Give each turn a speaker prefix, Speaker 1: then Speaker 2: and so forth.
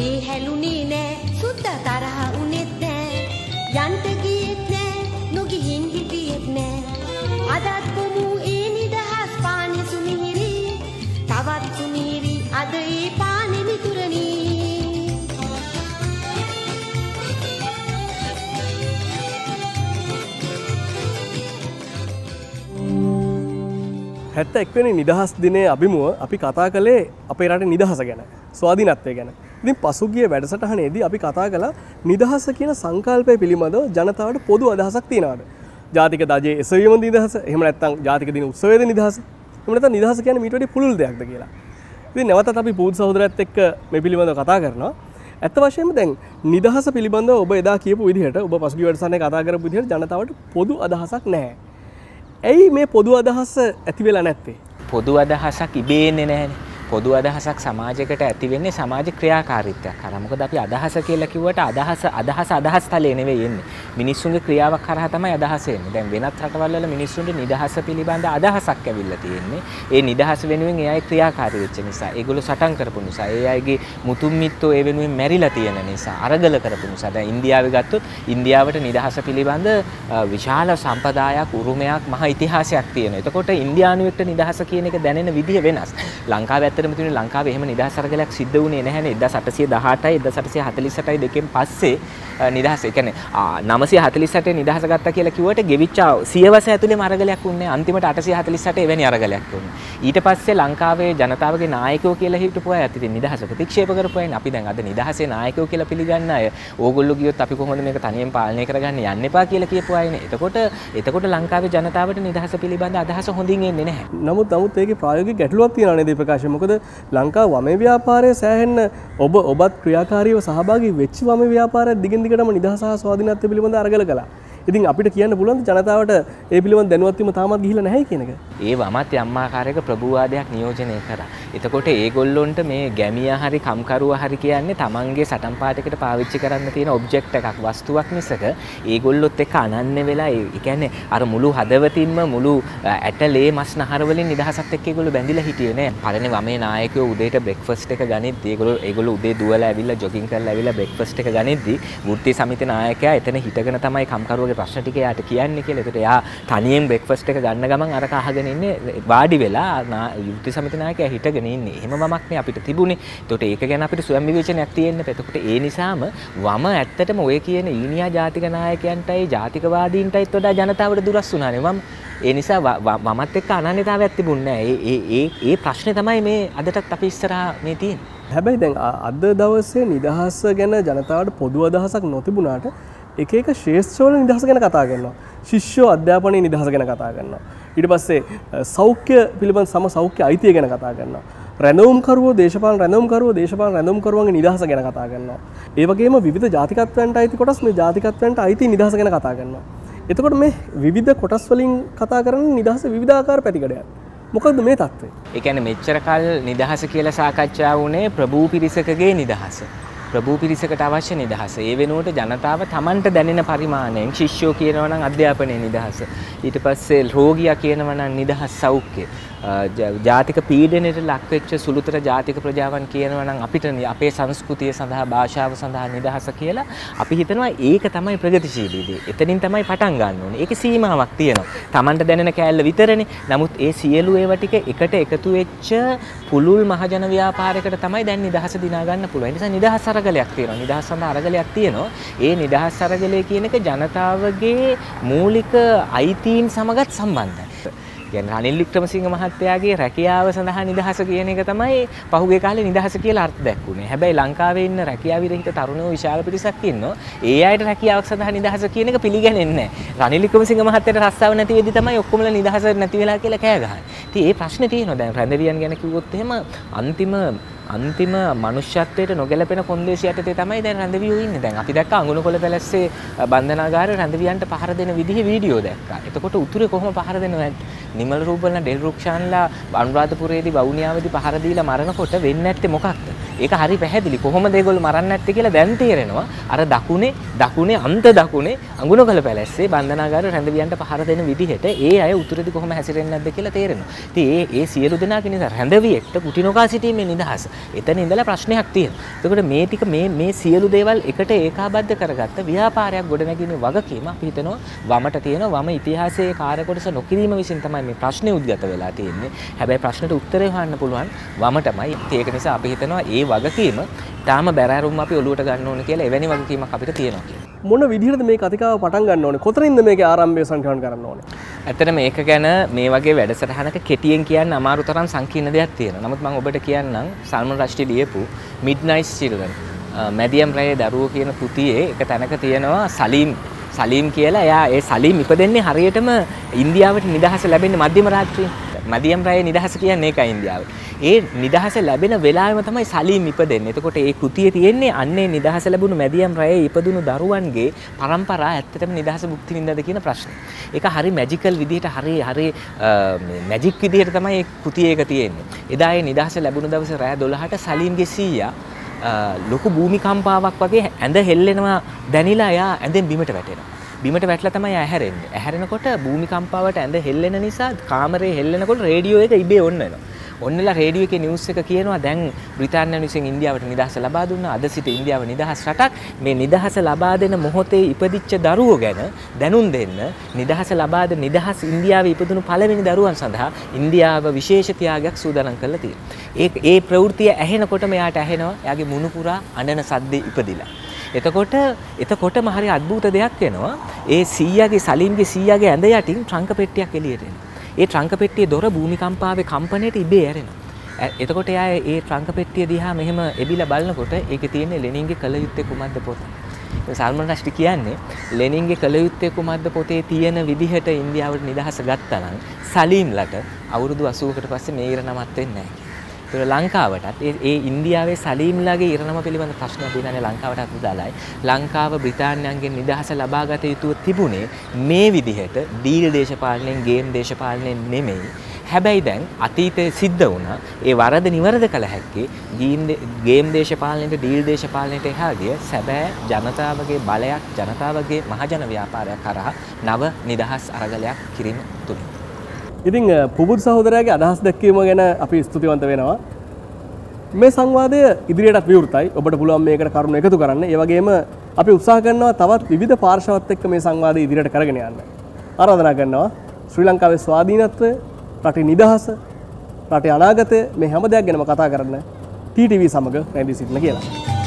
Speaker 1: ලේ හැලුනේ නෑ සුද්ද තරහ උනෙත් නෑ. යන්ට ගියෙත් නෑ නොගිහින් හිටියෙත් නෑ. අදත් කොමු ඒ නිදහස් පානෙ සුමිහිරි තවත් සුමිහිරි අද ඒ පානෙ මිතුරනී.
Speaker 2: හැත්ත එක්වනි නිදහස් දිනය අභිමුව අපි කතා කළේ අපේ රට නිදහස ගැන ස්වාධීනත්වය ගැන. ඉතින් පසුගිය වැඩසටහනේදී අපි කතා කළා නිදහස කියන සංකල්පය පිළිබඳව ජනතාවට පොදු අදහසක් තියනවාද? ජාතික දජයේ එසවීම නිදහස එහෙම නැත්නම් ජාතික දින උත්සවයේදී නිදහස එහෙම නැත්නම් නිදහස කියන්නේ මීට වඩා පුළුල් දෙයක්ද කියලා. ඉතින් නැවතත් අපි පූජ සහෝදරයත් එක්ක මේ පිළිබඳව කතා කරනවා. ඇත්ත වශයෙන්ම දැන් නිදහස පිළිබඳව ඔබ එදා කියපු විදිහට ඔබ පසුගිය වැඩසටහනේ කතා කරපු විදිහට ජනතාවට පොදු අදහසක් නැහැ. ඇයි මේ පොදු අදහස ඇති වෙලා නැත්තේ?
Speaker 3: පොදු අදහසක් ඉබේන්නේ නැහැනේ. පොදු අදහසක් සමාජයකට ඇති වෙන්නේ සමාජ ක්‍රියාකාරීත්වයක් කරා. මොකද අපි අදහස කියලා කිව්වට අදහස අදහස අදහස් තලයේ නෙවෙයි එන්නේ. මිනිස්සුන්ගේ ක්‍රියාවක් කරා තමයි අදහස එන්නේ. දැන් වෙනත් රටවල් වල මිනිස්සුන්ට නිදහස පිළිබඳ අදහසක් ඇවිල්ලා තියෙන්නේ. ඒ නිදහස වෙනුවෙන් ඒ අය ක්‍රියාකාරී වෙච්ච නිසා, ඒගොල්ලෝ සටන් කරපු නිසා, ඒ අයගේ මුතුන් මිත්තෝ ඒ වෙනුවෙන් මැරිලා තියෙන නිසා, අරගල කරපු නිසා. දැන් ඉන්දියාවේ ගත්තොත් ඉන්දියාවට නිදහස පිළිබඳ විශාල සම්ප්‍රදායක්, උරුමයක්, මහා ඉතිහාසයක් තියෙනවා. එතකොට ඉන්දියානුවෙක්ට නිදහස කියන එක දැනෙන විදිහ වෙනස්. ලංකාවේ ඇත්තටම තියෙන ලංකාවේ එහෙම නිදහස් අරගලයක් සිද්ධ වුණේ නැහැනේ 1818යි 1848යි දෙකෙන් පස්සේ නිදහස. ඒ කියන්නේ 948 නිදහස ගත්තා කියලා කිව්වට ගෙවිච්ච සියවස ඇතුළේම අරගලයක් වුණේ අන්තිමට 848 එවැනි අරගලයක් වුණේ ඊට පස්සේ ලංකාවේ ජනතාවගේ නායකයෝ කියලා හිටපු අය ඉතින් නිදහස ප්‍රතික්ෂේප කරපු අය අපි දැන් අද නිදහසේ නායකයෝ කියලා පිළිගන්න අය. ඕගොල්ලෝ ගියොත් අපි කොහොමද මේක තනියෙන් පාලනය කරගන්න යන්න එපා කියලා කියපු අයනේ. එතකොට එතකොට ලංකාවේ ජනතාවට නිදහස පිළිබඳ අදහස හොඳින් එන්නේ නැහැ.
Speaker 2: නමුත් නමුත් ඒකේ ප්‍රායෝගික ගැටලුවක් තියෙනවා නේද ප්‍රකාශ මොකද ලංකා වමේ ව්‍යාපාරය සෑහෙන්න ඔබ ඔබත් ක්‍රියාකාරීව සහභාගී වෙච්ච වමේ ව්‍යාපාරය දිගින් දිගටම නිදහස සහ ස්වාධීනත්වය පිළිබඳ අරගල කළා. ඉතින් අපිට කියන්න පුළුවන් ජනතාවට ඒ පිළිබඳ දැනුවත් වීම තාමත් ගිහිල්ලා නැහැ කියන එක.
Speaker 3: ඒ වමත් යම් ආකාරයක ප්‍රභූවාදයක් නියෝජනය කරා. එතකොට ඒගොල්ලොන්ට මේ ගැමියා හරි කම්කරුවා හරි කියන්නේ තමන්ගේ සටන් පාටයකට පාවිච්චි කරන්න තියෙන ඔබ්ජෙක්ට් එකක් වස්තුවක් මිසක ඒගොල්ලොත් එක්ක අනන්‍ය වෙලා ඒ කියන්නේ අර මුළු හදවතින්ම මුළු ඇට ලේ මස් නහර වලින් නිදහසත් එක්ක ඒගොල්ලෝ බැඳිලා හිටියේ නෑ. පරණ වමේ නායකයෝ උදේට බ්‍රෙක්ෆාස්ට් එක ගනිද්දී ඒගොල්ලෝ ඒගොල්ලෝ උදේ දුවලා ඇවිල්ලා ජොගින් කරලා ඇවිල්ලා බ්‍රෙක්ෆාස්ට් එක ගනිද්දී වෘත්තීය සමිති නායකයා එතන හිටගෙන තමයි කම්කරුවගේ ප්‍රශ්න ටික එයාට කියන්නේ කියලා. ඒකට එයා තනියෙන් බ්‍රෙක්ෆාස්ට් එක ගන්න ගමන් අරක අහගෙන ඉන්නේ වාඩි වෙලා යුක්ති සමිති නායකයා හිටගෙන ඉන්නේ. එහෙම වමක් නේ අපිට තිබුණේ. ඒකට ඒක ගැන අපිට ස්වයං විවේචනයක් තියෙන්න. එතකොට ඒ නිසාම වම ඇත්තටම ඔය කියන ඊනියා ජාතික නායකයන්ටයි ජාතිකවාදීන්ටයිත් වඩා ජනතාවට දුරස් වුණානේ. මම ඒ නිසා මමත් එක්ක අනන්‍යතාවයක් තිබුණේ නැහැ. ඒ ඒ ඒ ප්‍රශ්නේ තමයි මේ අදටත් අපි ඉස්සරහා මේ තියෙන්නේ.
Speaker 2: හැබැයි දැන් අද දවසේ නිදහස ගැන ජනතාවට පොදු අදහසක් නොතිබුණාට එක එක ශේෂ්ත්‍රවල නිදහස ගැන කතා කරනවා. ශිෂ්‍යෝ අධ්‍යාපනයේ නිදහස ගැන කතා කරනවා. ඊට පස්සේ සෞඛ්‍ය පිළිබඳ සම සෞඛ්‍ය අයිතිය ගැන කතා කරනවා. රැඳවුම්කරුවෝ දේශපාලන රැඳවුම්කරුවෝ දේශපාලන රැඳවුම්කරුවන්ගේ නිදහස ගැන කතා කරනවා. ඒ වගේම විවිධ ජාතිකත්වයන්ට අයිති කොටස් මේ ජාතිකත්වයන්ට අයිති නිදහස ගැන කතා කරනවා. එතකොට මේ විවිධ කොටස් වලින් කතා කරන නිදහස විවිධාකාර පැතිකඩයක්. මොකක්ද මේ තත්ත්වය?
Speaker 3: ඒ කියන්නේ මෙච්චර කල් නිදහස කියලා සාකච්ඡා වුණේ ප්‍රභූ පිරිසකගේ නිදහස. ප්‍රභූ පිරිසකට අවශ්‍ය නිදහස. ඒ වෙනුවට ජනතාව Tamanට දැනෙන පරිමාණයෙන් ශිෂ්‍යෝ කියනවා නම් අධ්‍යාපනයේ නිදහස. ඊට පස්සේ රෝගියා කියනවා නම් නිදහස් සෞඛ්‍ය. ජාතික පීඩනයට ලක්වෙච්ච සුළුතර ජාතික ප්‍රජාවන් කියනවා නම් අපිට අපේ සංස්කෘතිය සඳහා භාෂාව සඳහා නිදහස කියලා අපි හිතනවා ඒක තමයි ප්‍රගතිශීලී දේ. එතනින් තමයි පටන් ගන්න ඕනේ. ඒකේ සීමාවක් තියෙනවා. Tamanට දැනෙන කෑල්ල විතරනේ. නමුත් ඒ සියලු ඒවා ටික එකට එකතු වෙච්ච පුළුල් මහජන ව්‍යාපාරයකට තමයි දැන් නිදහස දිනා ගන්න පුළුවන්. ඒ නිසා නිදහස් අරගලයක් තියෙනවා. නිදහස් සඳහා අරගලයක් තියෙනවා. ඒ නිදහස් අරගලය කියන එක ජනතාවගේ මූලික අයිතීන් සමගත් සම්බන්ධයි. කියන්නේ රනිල් වික්‍රමසිංහ මහත්තයාගේ රැකියාව සඳහා නිදහස කියන එක තමයි පහුගිය කාලේ නිදහස කියලා අර්ථ දැක්ුණේ. හැබැයි ලංකාවේ ඉන්න රැකියාව විරහිත තරුණයෝ විශාල පිරිසක් ඉන්නවා. ඒ අයට රැකියාවක් සඳහා නිදහස කියන එක පිළිගැනෙන්නේ නැහැ. රනිල් වික්‍රමසිංහ මහත්තයාට රස්සාව නැති වෙද්දි තමයි ඔක්කොමලා නිදහස නැති වෙලා කියලා කෑ ගහන්නේ. ඉතින් ඒ ප්‍රශ්නේ තියෙනවා. දැන් රැඳවියන් ගැන කිව්වොත් එහෙම අන්තිම අන්තිම මනුෂ්‍යත්වයට නොගැලපෙන කොන්දේසි යටතේ තමයි දැන් රැඳවියෝ ඉන්නේ. දැන් අපි දැක්ක අඟුණකොළ පැලස්සේ බන්ධනාගාරේ රැඳවියන්ට පහර දෙන විදිහේ වීඩියෝ දැක්කා. එතකොට උතුරේ කොහොම පහර දෙනවද? නිමල රූපවල ඩෙල් රුක්ෂාන්ලා අනුරාධපුරයේදී වවුනියාවේදී පහර දීලා මරනකොට වෙන්නේ නැත්තේ මොකක්ද? ඒක හරි පැහැදිලි. කොහොමද ඒගොල්ලෝ මරන්නේ නැත්තේ කියලා දැන් තේරෙනවා. අර දකුණේ දකුණේ අන්ත දකුණේ අඟුණකල පැලැස්සේ බන්ධනාගාර රැඳවියන්ට පහර දෙන විදිහට ඒ අය උතුරේදී කොහොම හැසිරෙන්නේ නැද්ද කියලා තේරෙනවා. ඉතින් ඒ ඒ සියලු දෙනාගේ නිසා රැඳවියෙක්ට කුටි නොකා සිටීමේ නිදහස. එතන ඉඳලා ප්‍රශ්නයක් තියෙනවා. එතකොට මේ ටික මේ මේ සියලු දේවල් එකට ඒකාබද්ධ කරගත්ත ව්‍යාපාරයක් ගොඩනැගීමේ වගකීම අපි හිතනවා වමට තියෙනවා. වම ඉතිහාසයේ කාර්ය කොටස නොකිරීම විසින් තමයි මේ ප්‍රශ්නේ උද්ගත වෙලා තියෙන්නේ. හැබැයි ප්‍රශ්නට උත්තරේ හොයන්න පුළුවන් වමටමයි. ඒක නිසා අපි හිතනවා ඒ වගකීම තාම බැරෑරුම් අපි ඔලුවට ගන්න ඕන කියලා එවැනි වගකීමක් අපිට තියෙනවා කියලා.
Speaker 2: මොන විදිහට මේ කතිකාව පටන් ගන්න ඕනේ කොතනින්ද මේක ආරම්භය සංකලන කරන්න ඕනේ
Speaker 3: ඇත්තට මේක ගැන මේ වගේ වැඩසටහනක කෙටියෙන් කියන්න අමාරු තරම් සංකීර්ණ දෙයක් තියෙනවා. නමුත් මම ඔබට කියන්නම් සල්මන් රෂ්ටි ලියපු Midnight Children මැදියම් රැයේ දරුවෝ කියන කෘතියේ එක තැනක තියෙනවා සලීම් සලීම් කියලා එයා ඒ සලීම් ඉපදෙන්නේ හරියටම ඉන්දියාවට නිදහස ලැබෙන්නේ මධ්‍යම රාත්‍රියේ. මදියම් රැයේ නිදහස කියන්නේ ඒකයි ඉන්දියාවේ. ඒ නිදහස ලැබෙන වෙලාවෙම තමයි සලීම් ඉපදෙන්නේ. එතකොට ඒ කෘතියේ තියෙන්නේ අන්නේ නිදහස ලැබුණු මැදියම් රැයේ ඉපදුණු දරුවන්ගේ පරම්පරා ඇත්තටම නිදහස භුක්ති විඳද කියන ප්‍රශ්නේ. ඒක හරි මැජිකල් විදිහට හරි හරි මැජික් විදිහට තමයි ඒ කෘතියේ එක තියෙන්නේ. එදා ඒ නිදහස ලැබුණු දවසේ රෑ 12ට සලීම්ගේ සීයා ලොකු භූමිකම්පාවක් වගේ ඇඳ හෙල්ලෙනවා දැනිලා එයා ඇඳෙන් බිමට වැටෙනවා. බිමට වැටලා තමයි ඇහැරෙන්නේ. ඇහැරෙනකොට භූමිකම්පාවට ඇඳ හෙල්ලෙන නිසා කාමරේ හෙල්ලෙනකොට රේඩියෝ එක ඉබේ ඔන්න වෙනවා. ඔන්නලා රේඩියෝ එකේ නිවුස් එක කියනවා දැන් බ්‍රිතාන්‍යයන් විසින් ඉන්දියාවට නිදහස ලබා දුන්නා. අද සිට ඉන්දියාව නිදහස් රටක්. මේ නිදහස ලබා දෙන මොහොතේ ඉපදිච්ච දරුවෝ ගැන දැනුම් දෙන්න නිදහස ලබා දෙන නිදහස් ඉන්දියාවේ ඉපදුණු පළවෙනි දරුවන් සඳහා ඉන්දියාව විශේෂ ත්‍යාගයක් සූදානම් කරලා තියෙනවා. ඒ ඒ ප්‍රවෘත්තිය ඇහෙනකොට මෙයාට ඇහෙනවා එයාගේ මුණු පුරා අඬන සද්දේ ඉපදිලා. එතකොට එතකොටම හරි අద్භූත දෙයක් වෙනවා. ඒ සීයාගේ සලීම්ගේ සීයාගේ ඇඳ යටින් ට්‍රංක පෙට්ටියක් එළියට එනවා. ඒ ට්‍රංක පෙට්ටියේ දොර භූමිකම්පාවේ කම්පනයට ඉබේ ඇරෙනවා. එතකොට එයා ඒ ට්‍රංක පෙට්ටිය දිහා මෙහෙම එබිලා බලනකොට ඒකේ තියෙන්නේ ලෙනින්ගේ කල යුත්තේ කුමක්ද පොත. සල්මන් රෂ්ටි කියන්නේ ලෙනින්ගේ කල යුත්තේ කුමක්ද පොතේ තියෙන විදිහට ඉන්දියාවට නිදහස ගත්තා නම් සලීම්ලට අවුරුදු 80කට පස්සේ මේ ඉරණමත් වෙන්නේ නැහැ. ඒතර ලංකාවටත් ඒ ඉන්දියාවේ සලීම්ලාගේ ඉරණම පිළිබඳ ප්‍රශ්න දිනන්නේ ලංකාවටත් උදාලයි. ලංකාව බ්‍රිතාන්‍යයන්ගෙන් නිදහස ලබා ගත යුතුව තිබුණේ මේ විදිහට ඩීල් දේශපාලනයෙන් ගේම් දේශපාලනයෙන් නෙමෙයි. හැබැයි දැන් අතීතයේ සිද්ධ වුණා ඒ වරද නිවැරදි කළ හැක්කේ ගේම් දේශපාලනයට ඩීල් දේශපාලනයට එහා ගිය සැබෑ ජනතාවගේ බලයක් ජනතාවගේ මහජන ව්‍යාපාරයක් කරහා නව නිදහස් අරගලයක් කිරීම තුලින්
Speaker 2: ඉතින් පුබුදු සහෝදරයාගේ අදහස් දැක්වීම ගැන අපි ස්තුතිවන්ත වෙනවා. මේ සංවාදය ඉදිරියටත් විවෘතයි ඔබට පුළුවන් මේකට කරුණු එකතු කරන්න ඒ වගේම අපි උත්සාහ කරනවා තවත් විවිධ පාර්ශවත් එක්ක මේ සංවාදය ඉදිරියට කරගෙන යන්න. ආරාධනා කරනවා ශ්‍රී ලංකාවේ ස්වාධීනත්වය රටේ නිදහස රටේ අනාගතය මේ හැම දෙයක් ගැනම කතා කරන්න TTV සමග රැඳී සිටින කියලා.